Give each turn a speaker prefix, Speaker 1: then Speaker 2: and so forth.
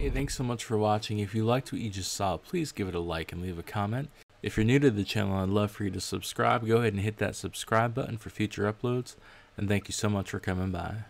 Speaker 1: Hey, thanks so much for watching. If you liked what you just saw, please give it a like and leave a comment. If you're new to the channel, I'd love for you to subscribe. Go ahead and hit that subscribe button for future uploads. And thank you so much for coming by.